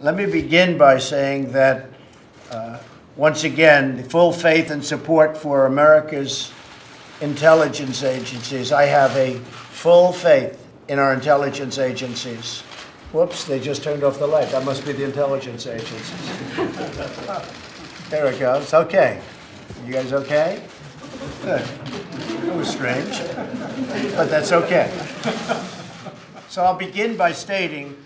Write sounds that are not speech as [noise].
let me begin by saying that, uh, once again, the full faith and support for America's intelligence agencies. I have a full faith in our intelligence agencies. Whoops, they just turned off the light. That must be the intelligence agencies. [laughs] There it goes. Okay. You guys okay? Good. That was strange, but that's okay. So I'll begin by stating